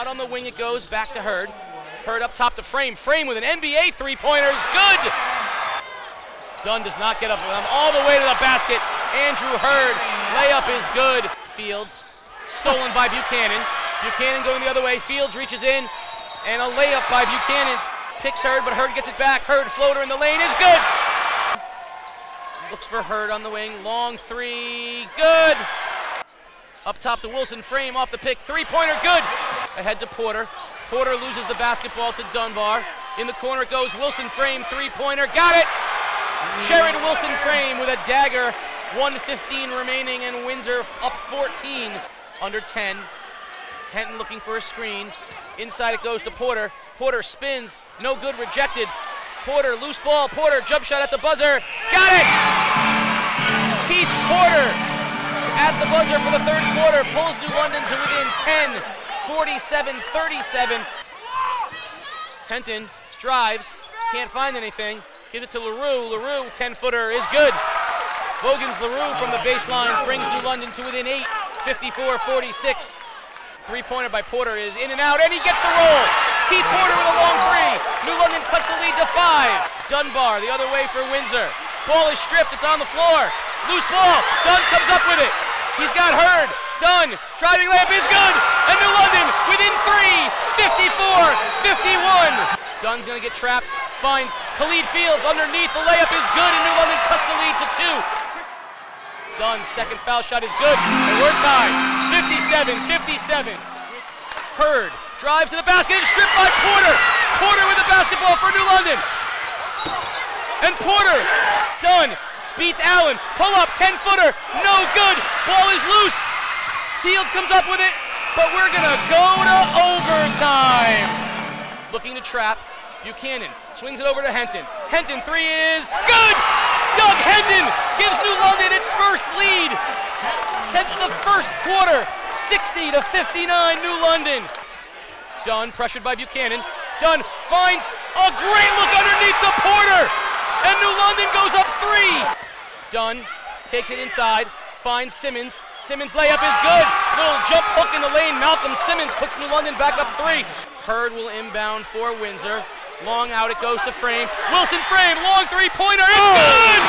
Out on the wing it goes, back to Hurd. Hurd up top to Frame. Frame with an NBA three-pointer is good. Dunn does not get up with him. All the way to the basket. Andrew Hurd. Layup is good. Fields stolen by Buchanan. Buchanan going the other way. Fields reaches in. And a layup by Buchanan. Picks Hurd, but Hurd gets it back. Hurd floater in the lane is good. Looks for Hurd on the wing. Long three. Good. Up top to Wilson. Frame off the pick. Three pointer. Good. Ahead to Porter. Porter loses the basketball to Dunbar. In the corner goes. Wilson Frame. Three pointer. Got it. Jared Wilson Frame with a dagger. 115 remaining and Windsor up 14 under 10. Henton looking for a screen. Inside it goes to Porter. Porter spins. No good. Rejected. Porter, loose ball. Porter, jump shot at the buzzer. Got it! Keith Porter at the buzzer for the third quarter pulls New London to within 10, 47 37. Henton drives, can't find anything. Give it to LaRue. LaRue, 10 footer, is good. Bogans LaRue from the baseline brings New London to within 8, 54 46. Three pointer by Porter is in and out, and he gets the roll. Keith Porter with a long three. New London cuts the lead to five. Dunbar the other way for Windsor. Ball is stripped, it's on the floor. Loose ball. Dunn comes up with it. He's got Hurd. Dunn. Driving layup is good. And New London within three. 54 51. Dunn's going to get trapped. Finds Khalid Fields underneath. The layup is good, and New London cuts the lead to two. Dunn, second foul shot is good, and we're tied. 57 57. Hurd drives to the basket and stripped by Porter. Porter with the basketball for New London. And Porter, Dunn, beats Allen. Pull up, 10 footer, no good. Ball is loose. Fields comes up with it, but we're gonna go to overtime. Looking to trap. Buchanan swings it over to Henton. Henton three is good. Doug Henton gives New London its first lead since the first quarter. 60 to 59, New London. Dunn pressured by Buchanan. Dunn finds a great look underneath the Porter, and New London goes up three. Dunn takes it inside, finds Simmons. Simmons layup is good. Little jump hook in the lane. Malcolm Simmons puts New London back up three. Hurd will inbound for Windsor. Long out it goes to Frame. Wilson Frame, long three-pointer, it's oh. good!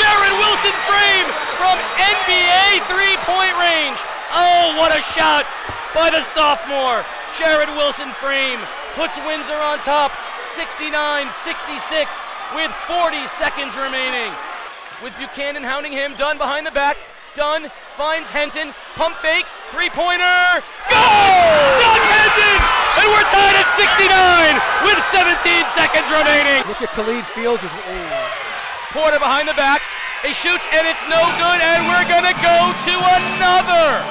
Jared Wilson Frame from NBA three-point range. Oh, what a shot by the sophomore. Jared Wilson Frame puts Windsor on top, 69-66 with 40 seconds remaining. With Buchanan hounding him, Dunn behind the back. Dunn finds Henton, pump fake, three-pointer, go! Doug Henton! And we're tied at 69 with 17 seconds remaining. Look at Khalid Fields. Porter behind the back. He shoots and it's no good and we're gonna go to another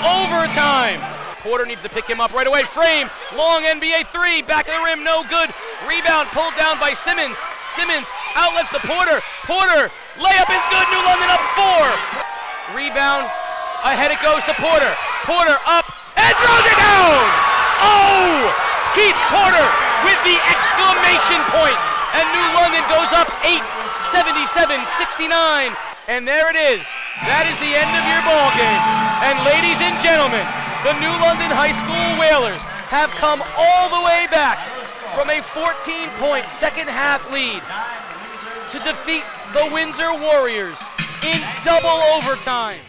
overtime. Porter needs to pick him up right away. Frame, long NBA three, back of the rim, no good. Rebound pulled down by Simmons. Simmons outlets to Porter. Porter, layup is good. New London up four. Rebound, ahead it goes to Porter. Porter up and throws it down. Oh! Keith Porter with the exclamation point. and New London goes up 8, 77, 69. And there it is. That is the end of your ball game. And ladies and gentlemen, the New London High School Whalers have come all the way back from a 14-point second half lead to defeat the Windsor Warriors in double overtime.